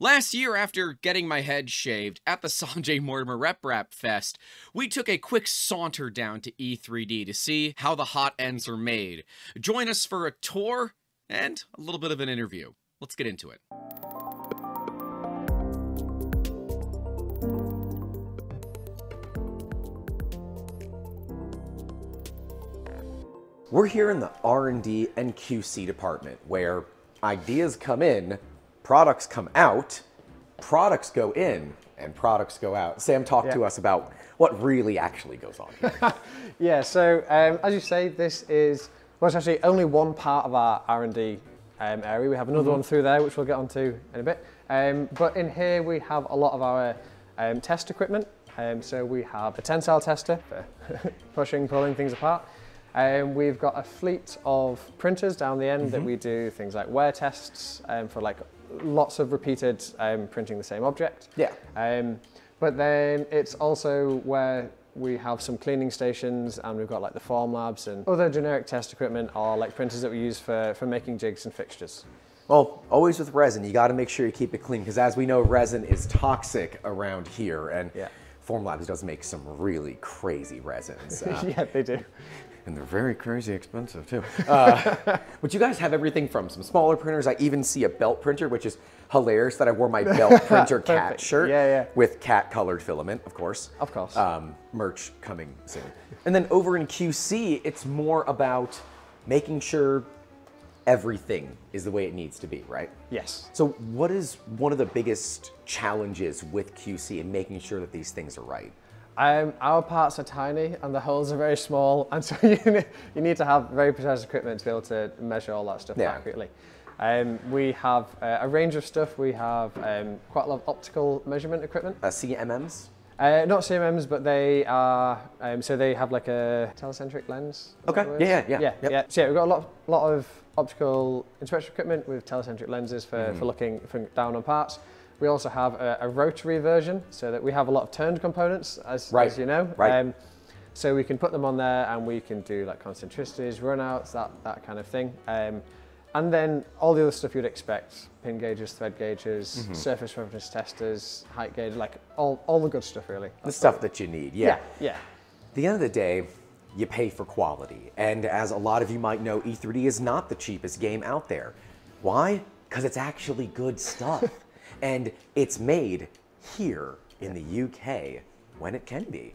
Last year, after getting my head shaved at the Sanjay Mortimer RepRap Fest, we took a quick saunter down to E3D to see how the hot ends are made. Join us for a tour and a little bit of an interview. Let's get into it. We're here in the R&D and QC department where ideas come in, products come out, products go in, and products go out. Sam, talk to us about what really actually goes on here. Yeah, so um, as you say, this is, well, it's actually only one part of our R&D um, area. We have another one through there, which we'll get onto in a bit. Um, but in here, we have a lot of our um, test equipment. Um, so we have a tensile tester for pushing, pulling things apart. Um, we've got a fleet of printers down the end that we do things like wear tests um, for like lots of repeated um, printing the same object. Yeah. Um, but then it's also where we have some cleaning stations and we've got like the Formlabs and other generic test equipment or like printers that we use for, for making jigs and fixtures. well, always with resin, you got to make sure you keep it clean because as we know, resin is toxic around here and Yeah. Formlabs does make some really crazy resins. uh, yeah, they do. And they're very crazy expensive too. Uh, but you guys have everything from some smaller printers. I even see a belt printer, which is hilarious that I wore my belt printer cat shirt Yeah, yeah. with cat colored filament, of course. Of course. Um, merch coming soon. and then over in QC, it's more about making sure everything is the way it needs to be, right? Yes. So, what is one of the biggest challenges with QC and making sure that these things are right? Um, our parts are tiny and the holes are very small, and so you need, you need to have very precise equipment to be able to measure all that stuff Yeah. accurately. Um, we have uh, a range of stuff. We have um, quite a lot of optical measurement equipment. Uh, CMMs? Uh, not CMMs, but they are. Um, so they have like a telecentric lens. Okay. Yeah, yeah, yeah. yeah, Yep. yeah. So yeah, we've got a lot, lot of optical inspection equipment with telecentric lenses for, Mm-hmm. for looking for down on parts. We also have a, a rotary version, so that we have a lot of turned components, as, Right, as you know. right. so we can put them on there, and we can do like concentricities, runouts, that that kind of thing. Um, and then all the other stuff you'd expect: pin gauges, thread gauges, Mm-hmm. surface roughness testers, height gauge, like all, all the good stuff, really. The stuff that you need, yeah. Yeah, yeah. At the end of the day, you pay for quality. And as a lot of you might know, E3D is not the cheapest game out there. Why? Because it's actually good stuff. and it's made here in the UK when it can be.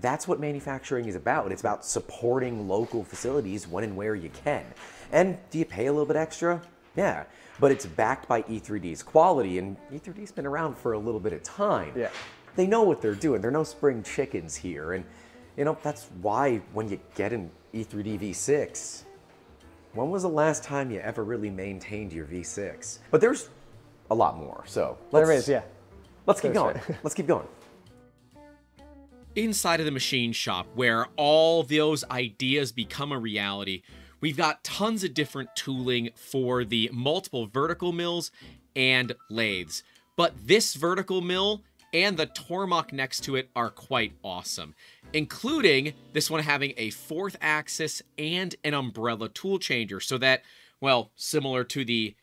That's what manufacturing is about. It's about supporting local facilities when and where you can. And do you pay a little bit extra? Yeah. But it's backed by E3D's quality, and E3D's been around for a little bit of time Yeah. they know what they're doing. They're no spring chickens here. And, you know, that's why when you get an E E3D V6, when was the last time you ever really maintained your V6? But there's a lot more. So let's, There is, yeah. Let's keep That's going. right. Let's keep going. inside of the machine shop where all those ideas become a reality. We've got tons of different tooling for the multiple vertical mills and lathes. But this vertical mill and the Tormach next to it are quite awesome, including this one having a fourth axis and an umbrella tool changer so that, well, similar to the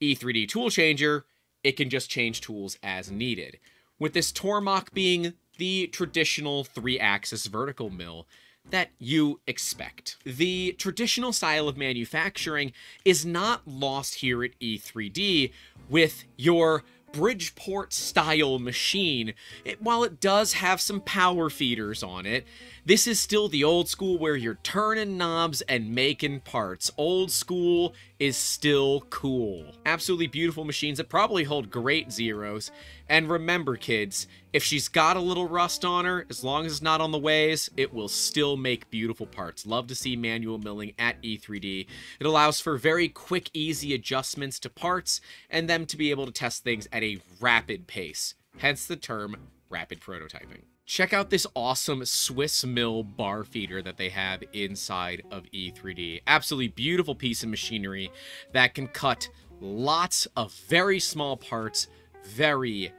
E3D tool changer, it can just change tools as needed. With this Tormach being the traditional three axis vertical mill that you expect. The traditional style of manufacturing is not lost here at E3D with your Bridgeport style machine. It, while it does have some power feeders on it, this is still the old school where you're turning knobs and making parts. Old school is still cool. Absolutely beautiful machines that probably hold great zeros. And remember, kids, if she's got a little rust on her, as long as it's not on the ways, it will still make beautiful parts. Love to see manual milling at E3D. It allows for very quick, easy adjustments to parts and them to be able to test things at a rapid pace. Hence the term rapid prototyping. Check out this awesome Swiss mill bar feeder that they have inside of E3D. Absolutely beautiful piece of machinery that can cut lots of very small parts very,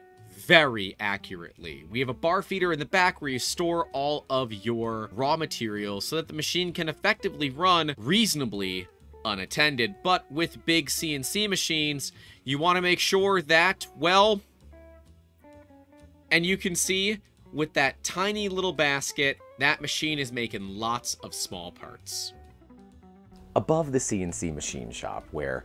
very accurately. We have a bar feeder in the back where you store all of your raw materials so that the machine can effectively run reasonably unattended. But with big CNC machines, You want to make sure that, well, and you can see with that tiny little basket, that machine is making lots of small parts. Above the CNC machine shop, where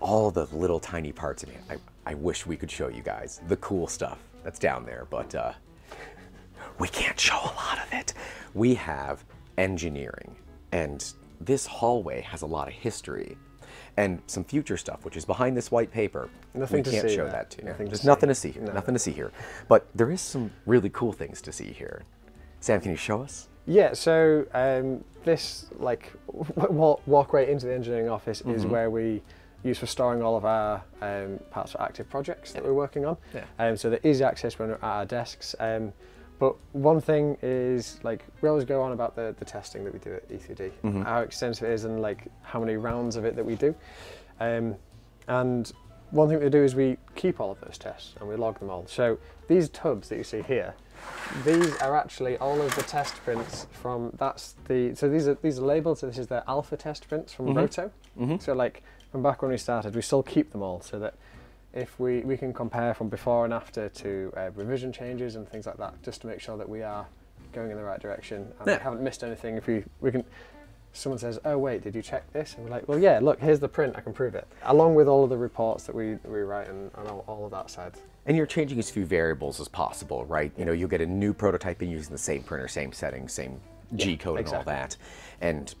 all the little tiny parts, man, I, I wish we could show you guys the cool stuff that's down there, but uh, we can't show a lot of it. We have engineering, and this hallway has a lot of history and some future stuff, which is behind this white paper. Nothing we to can't see show there. that to you. Nothing to There's see. nothing to see here. No. Nothing to see here. But there is some really cool things to see here. Sam, can you show us? Yeah, so um, this like walk, walkway into the engineering office is Mm-hmm. where we use for storing all of our um, parts for active projects that we're working on. Yeah. Um, so the easy access when we're at our desks. Um, but one thing is like we always go on about the, the testing that we do at E3D, Mm-hmm. how extensive it is, and like how many rounds of it that we do. Um, and one thing we do is we keep all of those tests and we log them all. So these tubs that you see here, these are actually all of the test prints from that's the so these are these are labeled. So this is the alpha test prints from Roto. Mm -hmm. So like from back when we started, we still keep them all so that if we we can compare from before and after to uh, revision changes and things like that, just to make sure that we are going in the right direction and Yeah. we haven't missed anything. If we we can someone says, "Oh wait, did you check this?" And we're like, "Well, yeah. Look, here's the print. I can prove it." Along with all of the reports that we, we write and, and all, all of that side. And you're changing as few variables as possible, right? You know, you'll get a new prototype and using the same printer, same settings, same G code and all that. And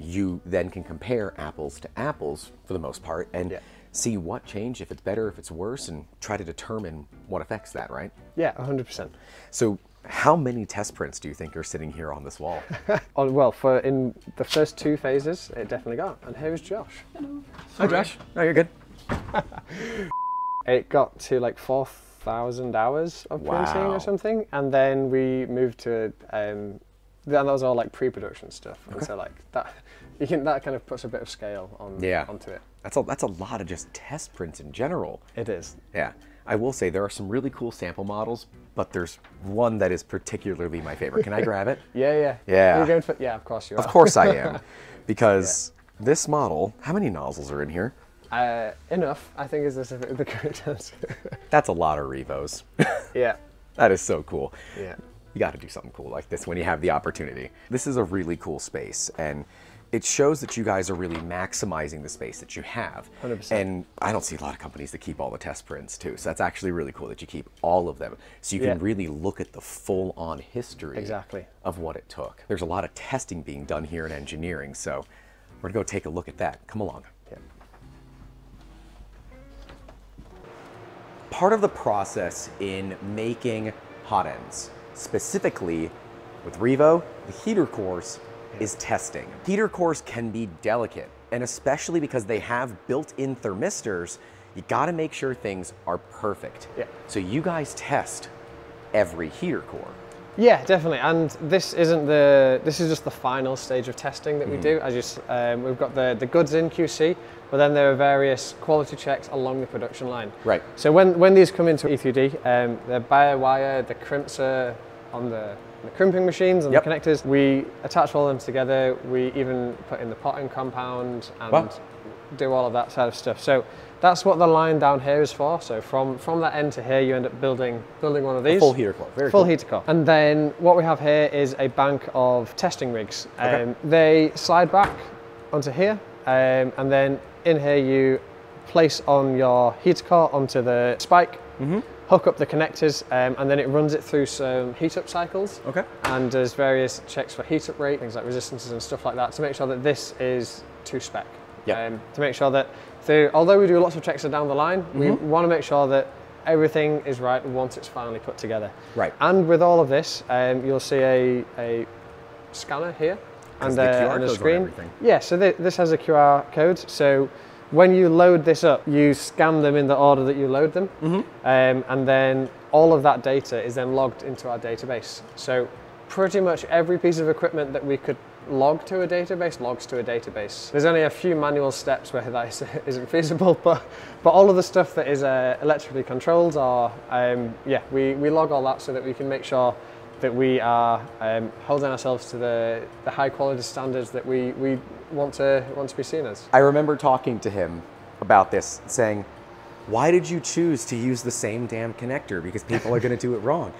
you then can compare apples to apples for the most part and Yeah. see what changed, if it's better, if it's worse, and try to determine what affects that, right? Yeah, 100%. So how many test prints do you think are sitting here on this wall? Oh, well, for in the first two phases, it definitely got. And here's Josh. Hi, Josh. No, you're good. It got to like 4,000 hours of printing or something. And then we moved to, um, then that was all like pre-production stuff. And so like that, you can, that kind of puts a bit of scale on, Yeah. onto it. That's a, that's a lot of just test prints in general. It is. Yeah. I will say there are some really cool sample models, but there's one that is particularly my favorite. Can I grab it? Yeah, yeah. Yeah. You're going for, yeah, of course you are. Of course I am. Because this model, how many nozzles are in here? Uh, enough, I think is the correct answer. That's a lot of Revos. yeah. that is so cool. Yeah. You got to do something cool like this when you have the opportunity. This is a really cool space and it shows that you guys are really maximizing the space that you have. 100%. And I don't see a lot of companies that keep all the test prints too. So that's actually really cool that you keep all of them. So you can Yeah. really look at the full on history Exactly. of what it took. There's a lot of testing being done here in engineering. So we're gonna go take a look at that. Come along. Yeah. part of the process in making hot ends, specifically with Revo, the heater cores, is testing. Heater cores can be delicate, and especially because they have built-in thermistors, you gotta make sure things are perfect. Yeah. So you guys test every heater core. Yeah, definitely. And this isn't the this is just the final stage of testing that we Mm-hmm. do. As you, um, we've got the the goods in QC, but then there are various quality checks along the production line. Right. So when when these come into E3D, um, the bare wire, the crimps are on the the crimping machines and Yep. the connectors. We attach all of them together. We even put in the potting compound and Wow. do all of that side of stuff. So that's what the line down here is for. So from from that end to here, you end up building building one of these full heater core. Very full cool. heater core. And then what we have here is a bank of testing rigs. Okay. Um, they slide back onto here, um, and then in here you place on your heater core onto the spike, Mm-hmm. Hook up the connectors, um, and then it runs it through some heat up cycles. Okay. And does various checks for heat up rate, things like resistances and stuff like that, to make sure that this is to spec. Yeah. Um, to make sure that, through, although we do lots of checks down the line, we Mm-hmm. want to make sure that everything is right once it's finally put together. Right. And with all of this, um, you'll see a, a scanner here and, the uh, QR and a screen. everything. Yeah, so thi- this has a QR code. So when you load this up, you scan them in the order that you load them, Mm-hmm. um, and then all of that data is then logged into our database. So pretty much every piece of equipment that we could log to a database logs to a database. There's only a few manual steps where that isn't feasible, but but all of the stuff that is uh, electrically controlled are um, yeah we, we log all that so that we can make sure that we are um, holding ourselves to the, the high quality standards that we, we want to want to be seen as. I remember talking to him about this, saying, why did you choose to use the same damn connector? Because people are going to do it wrong.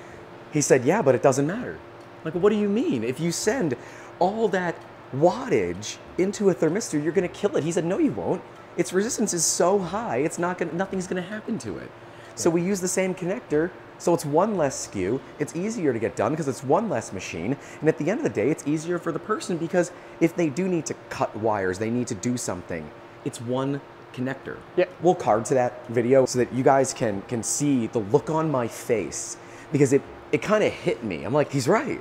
He said, yeah, but it doesn't matter. Like, what do you mean? If you send all that wattage into a thermistor, you're going to kill it. He said, no, you won't. Its resistance is so high, it's not going to, nothing's going to happen to it. So we use the same connector, so it's one less SKU. It's easier to get done because it's one less machine. And at the end of the day, it's easier for the person because if they do need to cut wires, they need to do something, it's one connector. Yeah. We'll card to that video so that you guys can can see the look on my face because it it kind of hit me. I'm like, he's right.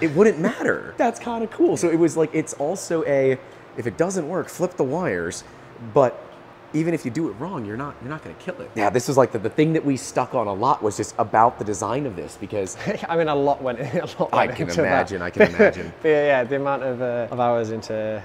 It wouldn't matter. That's kind of cool. So it was like it's also a if it doesn't work, flip the wires, but even if you do it wrong, you're not you're not going to kill it. Yeah, this was like the, the thing that we stuck on a lot was just about the design of this because I mean, a lot went, a lot I can into that. imagine, I can imagine. Yeah, yeah, the amount of, uh, of hours into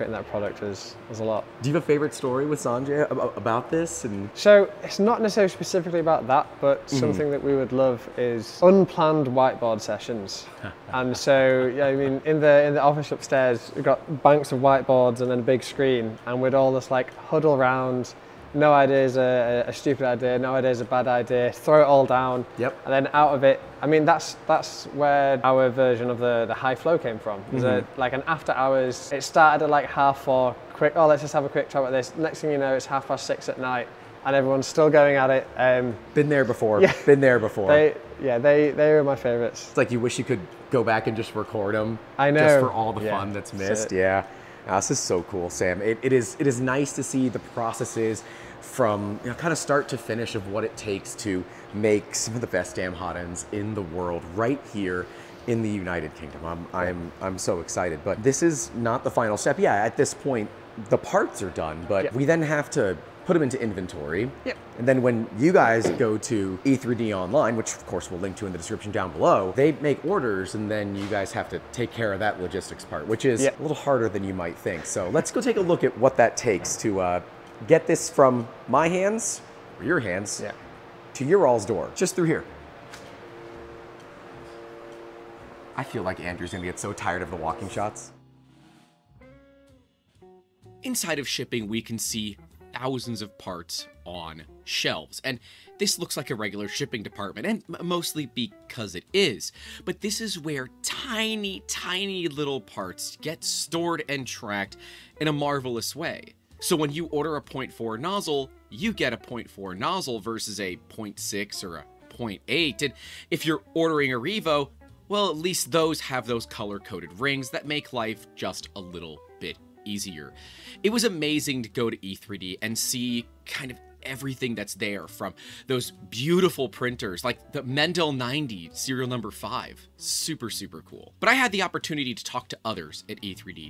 creating that product was, was a lot. do you have a favorite story with Sanjay about this and So it's not necessarily specifically about that, but Mm-hmm. something that we would love is unplanned whiteboard sessions. and so yeah, I mean, in the in the office upstairs, we've got banks of whiteboards and then a big screen, and we'd all just like huddle around. No idea is a, a stupid idea. No idea is a bad idea. Throw it all down. Yep. And then out of it, I mean, that's that's where our version of the, the high flow came from. It was a, like an after hours. It started at like half four. Quick. Oh, let's just have a quick chat about this. Next thing you know, it's half past six at night, and everyone's still going at it. Um, been there before? Yeah. Been there before. they, yeah, they they were my favorites. It's like you wish you could go back and just record them. I know. Just for all the Yeah, fun that's that's missed. it. Yeah. Ah, this is so cool, Sam. It, it is it is nice to see the processes from you know, kind of start to finish of what it takes to make some of the best damn hot ends in the world right here in the United Kingdom. I'm I'm I'm so excited. But this is not the final step. Yeah, at this point the parts are done, but Yeah. we then have to put them into inventory. Yep. And then when you guys go to E3D online, which of course we'll link to in the description down below, they make orders and then you guys have to take care of that logistics part, which is Yep. a little harder than you might think. So let's go take a look at what that takes to uh, get this from my hands, or your hands, Yeah. to your all's door, just through here. I feel like Andrew's gonna get so tired of the walking shots. Inside of shipping, we can see thousands of parts on shelves. And this looks like a regular shipping department, and mostly because it is. But this is where tiny, tiny little parts get stored and tracked in a marvelous way. So when you order a 0.4 nozzle, you get a 0.4 nozzle versus a 0.6 or a 0.8. And if you're ordering a Revo, well, at least those have those color coded rings that make life just a little easier. It was amazing to go to E3D and see kind of everything that's there from those beautiful printers like the Mendel 90 serial number 5. Super, super cool. But I had the opportunity to talk to others at E E3D.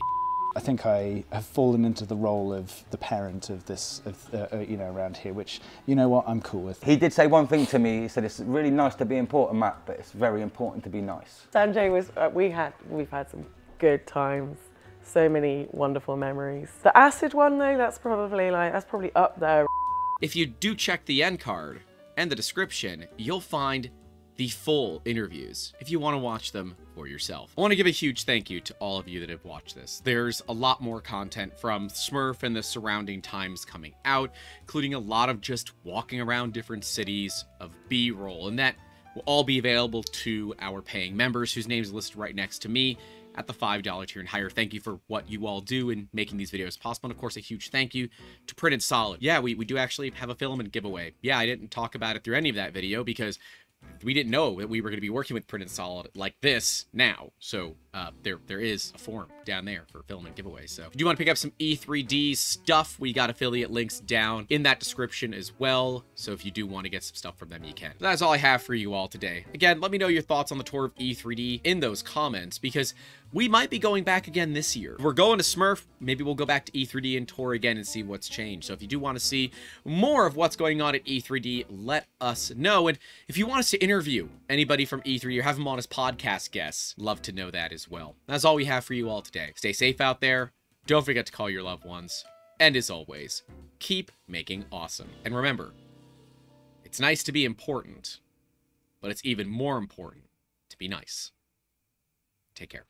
I think I have fallen into the role of the parent of this, of, uh, uh, you know, around here, which, you know what, I'm cool with. He did say one thing to me. He said, "It's really nice to be important, Matt, but it's very important to be nice." Sanjay was, uh, we had, we've had some good times, so many wonderful memories. The acid one though, that's probably like, that's probably up there. If you do check the end card and the description, you'll find the full interviews if you want to watch them for yourself. I want to give a huge thank you to all of you that have watched this. There's a lot more content from Smurf and the surrounding times coming out, including a lot of just walking around different cities of B-roll, and that will all be available to our paying members whose names listed right next to me at the $5 tier and higher. Thank you for what you all do in making these videos possible. And of course, a huge thank you to Printed Solid. Yeah, we, we do actually have a filament giveaway. Yeah, I didn't talk about it through any of that video because we didn't know that we were going to be working with Printed Solid like this now. So uh, there there is a form down there for filament giveaway. So if you want to pick up some E3D stuff, we got affiliate links down in that description as well. So if you do want to get some stuff from them, you can. That's all I have for you all today. Again, let me know your thoughts on the tour of E3D in those comments because we might be going back again this year. We're going to Smurf. Maybe we'll go back to E3D and tour again and see what's changed. So if you do want to see more of what's going on at E3D, let us know. And if you want us to interview anybody from E3 or have them on as podcast guests, love to know that as well. That's all we have for you all today. Stay safe out there. Don't forget to call your loved ones. And as always, keep making awesome. And remember, it's nice to be important, but it's even more important to be nice. Take care.